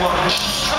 morte.